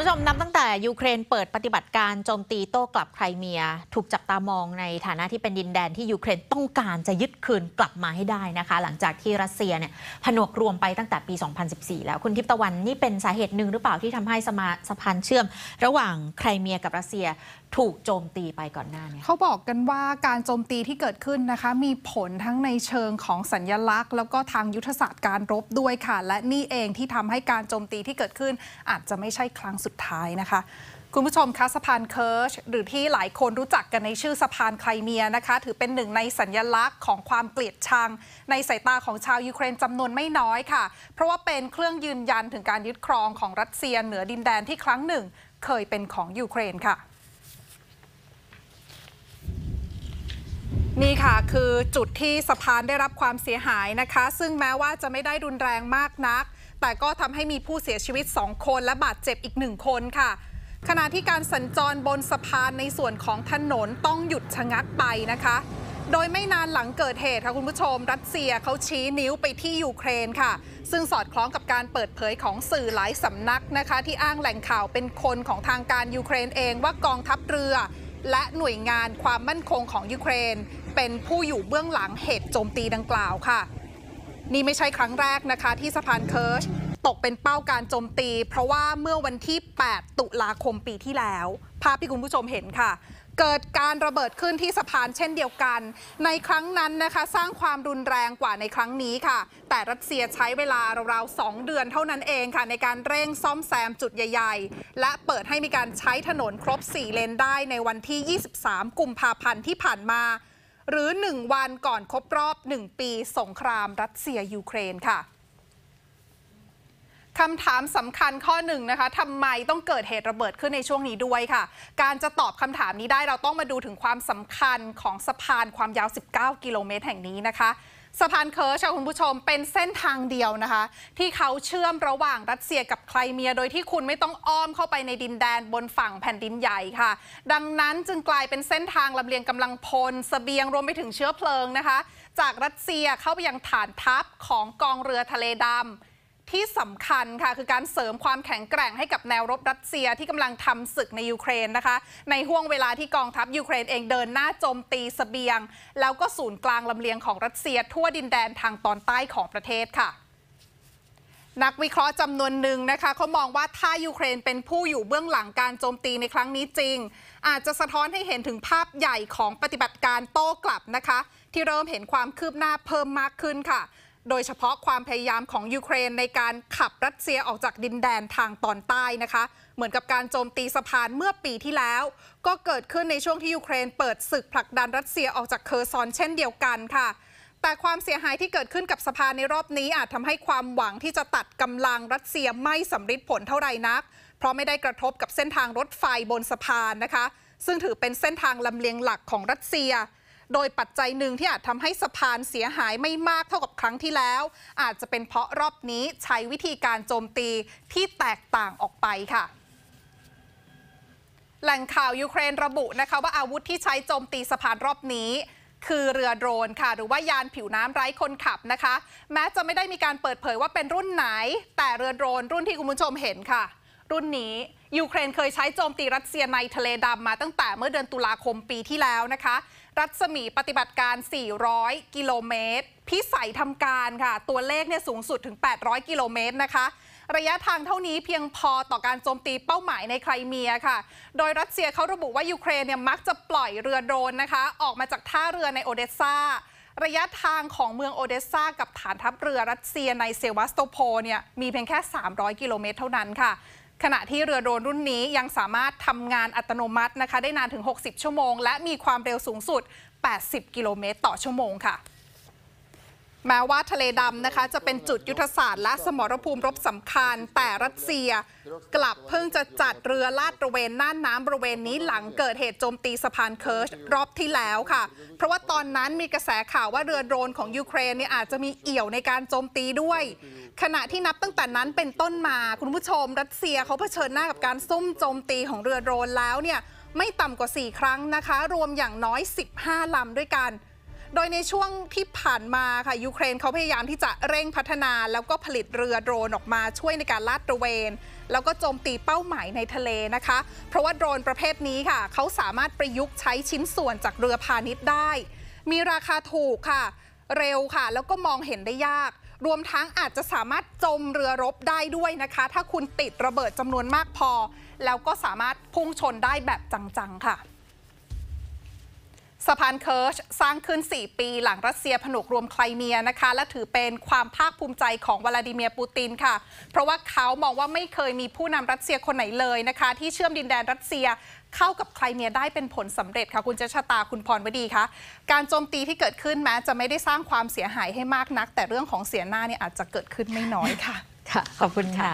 คุณผู้ชมนับตั้งแต่ยูเครนเปิดปฏิบัติการโจมตีโต้กลับไครเมีย ถูกจับตามองในฐานะที่เป็นดินแดนที่ยูเครนต้องการจะยึดคืนกลับมาให้ได้นะคะ หลังจากที่รัสเซียเนี่ยผนวกรวมไปตั้งแต่ปี 2014 แล้วคุณทิพย์ตะวันนี่เป็นสาเหตุหนึ่งหรือเปล่าที่ทำให้สมาสะพานเชื่อม ระหว่างไครเมียกับรัสเซียถูกโจมตีไปก่อนหน้าเนี่ยเขาบอกกันว่าการโจมตีที่เกิดขึ้นนะคะ มีผลทั้งในเชิงของสัญญลักษณ์ แล้วก็ทางยุทธศาสตร์การรบด้วยค่ะ และนี่เองที่ทำให้การโจมตีที่เกิดขึ้น อาจจะไม่ใช่ครั้งสุดท้ายนะคะคุณผู้ชมคะสะพานเคิร์ชหรือที่หลายคนรู้จักกันในชื่อสะพานไครเมียนะคะ ถือเป็นหนึ่งในสัญลักษณ์ของความเกลียดชัง ในสายตาของชาวยูเครนจำนวนไม่น้อยค่ะ เพราะว่าเป็นเครื่องยืนยันถึงการยึดครองของรัสเซียเหนือดินแดนที่ครั้งหนึ่ง เคยเป็นของยูเครนค่ะนี่ค่ะคือจุดที่สะพานได้รับความเสียหายนะคะ ซึ่งแม้ว่าจะไม่ได้รุนแรงมากนัก แต่ก็ทำให้มีผู้เสียชีวิต 2 คนและบาดเจ็บอีก 1 คนค่ะ ขณะที่การสัญจรบนสะพานในส่วนของถนนต้องหยุดชะงักไปนะคะ โดยไม่นานหลังเกิดเหตุค่ะคุณผู้ชม รัสเซียเขาชี้นิ้วไปที่ยูเครนค่ะ ซึ่งสอดคล้องกับการเปิดเผยของสื่อหลายสำนักนะคะ ที่อ้างแหล่งข่าวเป็นคนของทางการยูเครนเองว่ากองทัพเรือและหน่วยงานความมั่นคงของยูเครน เป็นผู้อยู่เบื้องหลังเหตุโจมตีดังกล่าวค่ะ นี่ไม่ใช่ครั้งแรกนะคะที่สะพานเคิร์ชตกเป็นเป้าการโจมตี เพราะว่าเมื่อวันที่ 8 ตุลาคมปีที่แล้ว ภาพที่คุณผู้ชมเห็นค่ะ เกิดการระเบิดขึ้นที่สะพานเช่นเดียวกัน ในครั้งนั้นนะคะ สร้างความรุนแรงกว่าในครั้งนี้ค่ะ แต่รัสเซียใช้เวลาราวๆ 2 เดือนเท่านั้นเองค่ะ ในการเร่งซ่อมแซมจุดใหญ่ ๆ และเปิดให้มีการใช้ถนนครบ 4 เลนได้ในวันที่ 23 กุมภาพันธ์ที่ผ่านมา หรือ 1 วันก่อนครบรอบ 1 ปีสงครามรัสเซียยูเครนค่ะคำถามสำคัญข้อหนึ่งนะคะทำไมต้องเกิดเหตุระเบิดขึ้นในช่วงนี้ด้วยค่ะ การจะตอบคำถามนี้ได้เราต้องมาดูถึงความสำคัญของสะพานความยาว 19 กิโลเมตรแห่งนี้นะคะ สะพานเคิร์ชค่ะคุณผู้ชมเป็นเส้นทางเดียวนะคะ ที่เขาเชื่อมระหว่างรัสเซียกับไครเมีย โดยที่คุณไม่ต้องอ้อมเข้าไปในดินแดนบนฝั่งแผ่นดินใหญ่ค่ะ ดังนั้นจึงกลายเป็นเส้นทางลำเลียงกำลังพลเสบียงรวมไปถึงเชื้อเพลิงนะคะ จากรัสเซียเข้าไปยังฐานทัพของกองเรือทะเลดำ ที่สำคัญค่ะคือการเสริมความแข็งแกร่งให้กับแนวรบรัสเซียที่กำลังทำศึกในยูเครนนะคะ ในห้วงเวลาที่กองทัพยูเครนเองเดินหน้าโจมตีเสบียง แล้วก็ศูนย์กลางลำเลียงของรัสเซีย ทั่วดินแดนทางตอนใต้ของประเทศค่ะนักวิเคราะห์จำนวนหนึ่งนะคะเขามองว่าถ้ายูเครนเป็นผู้อยู่เบื้องหลังการโจมตีในครั้งนี้จริง อาจจะสะท้อนให้เห็นถึงภาพใหญ่ของปฏิบัติการโต้กลับนะคะ ที่เริ่มเห็นความคืบหน้าเพิ่มมากขึ้นค่ะ โดยเฉพาะความพยายามของยูเครนในการขับรัสเซียออกจากดินแดนทางตอนใต้นะคะ เหมือนกับการโจมตีสะพานเมื่อปีที่แล้ว ก็เกิดขึ้นในช่วงที่ยูเครนเปิดศึกผลักดันรัสเซียออกจากเคอร์ซอนเช่นเดียวกันค่ะแต่ความเสียหายที่เกิดขึ้นกับสะพานในรอบนี้อาจทำให้ความหวังที่จะตัดกำลังรัสเซียไม่สำเร็จผลเท่าไหร่นัก เพราะไม่ได้กระทบกับเส้นทางรถไฟบนสะพานนะคะ ซึ่งถือเป็นเส้นทางลำเลียงหลักของรัสเซีย โดยปัจจัยหนึ่งที่อาจทำให้สะพานเสียหายไม่มากเท่ากับครั้งที่แล้ว อาจจะเป็นเพราะรอบนี้ใช้วิธีการโจมตีที่แตกต่างออกไปค่ะแหล่งข่าวยูเครนระบุนะคะว่าอาวุธที่ใช้โจมตีสะพานรอบนี้ คือเรือโดรนค่ะ หรือว่ายานผิวน้ำไร้คนขับนะคะ แม้จะไม่ได้มีการเปิดเผยว่าเป็นรุ่นไหน แต่เรือโดรนรุ่นที่คุณผู้ชมเห็นค่ะ รุ่นนี้ยูเครนเคยใช้โจมตีรัสเซียในทะเลดำมาตั้งแต่เมื่อเดือนตุลาคมปีที่แล้วนะคะ รัศมีปฏิบัติการ 400 กิโลเมตร พิสัยทำการค่ะ ตัวเลขเนี่ยสูงสุดถึง 800 กิโลเมตรนะคะ ระยะทางเท่านี้เพียงพอต่อการโจมตีเป้าหมายในไครเมียค่ะ โดยรัสเซียเขาระบุว่ายูเครนเนี่ยมักจะปล่อยเรือโดรนนะคะ ออกมาจากท่าเรือในโอเดสซาระยะทางของเมืองโอเดสซากับฐานทัพเรือรัสเซียในเซวัสโตโพลเนี่ยมีเพียงแค่ 300 กิโลเมตรเท่านั้นค่ะ ขณะที่เรือโดรนรุ่นนี้ยังสามารถทำงานอัตโนมัตินะคะ ได้นานถึง 60 ชั่วโมง และมีความเร็วสูงสุด 80 กิโลเมตรต่อชั่วโมงค่ะ แม้ว่าทะเลดำนะคะจะเป็นจุดยุทธศาสตร์และสมรภูมิรบสำคัญ แต่รัสเซีย กลับเพิ่งจะจัดเรือลาดตระเวนน่านน้ำบริเวณนี้หลังเกิดเหตุโจมตีสะพานเคิร์ชรอบที่แล้วค่ะ เพราะว่าตอนนั้นมีกระแสข่าวว่าเรือโดรนของยูเครนเนี่ยอาจจะมีเอี่ยวในการโจมตีด้วย ขณะที่นับตั้งแต่นั้นเป็นต้นมาคุณผู้ชม รัสเซียเขาเผชิญหน้ากับการซุ่มโจมตีของเรือโดรนแล้วเนี่ยไม่ต่ำกว่า 4 ครั้งนะคะ รวมอย่างน้อย 15ลำด้วยกัน โดยในช่วงที่ผ่านมาค่ะยูเครนเขาพยายามที่จะเร่งพัฒนา แล้วก็ผลิตเรือโดรนออกมาช่วยในการลาดตระเวน แล้วก็โจมตีเป้าหมายในทะเลนะคะ เพราะว่าโดรนประเภทนี้ค่ะเขาสามารถประยุกต์ใช้ชิ้นส่วนจากเรือพาณิชย์ได้ มีราคาถูกค่ะ เร็วค่ะ แล้วก็มองเห็นได้ยาก รวมทั้งอาจจะสามารถจมเรือรบได้ด้วยนะคะ ถ้าคุณติดระเบิดจำนวนมากพอ แล้วก็สามารถพุ่งชนได้แบบจังๆค่ะ สะพานเคิร์ชสร้างขึ้น 4 ปีหลังรัสเซียผนวกรวมไครเมียนะคะ และถือเป็นความภาคภูมิใจของวลาดิเมียร์ปูตินค่ะ เพราะว่าเขามองว่าไม่เคยมีผู้นำรัสเซียคนไหนเลยนะคะ ที่เชื่อมดินแดนรัสเซียเข้ากับไครเมียได้เป็นผลสำเร็จค่ะ คุณเจษตาคุณพรวดีคะการโจมตีที่เกิดขึ้นแม้จะไม่ได้สร้างความเสียหายให้มากนัก แต่เรื่องของเสียหน้าเนี่ยอาจจะเกิดขึ้นไม่น้อยค่ะค่ะขอบคุณค่ะ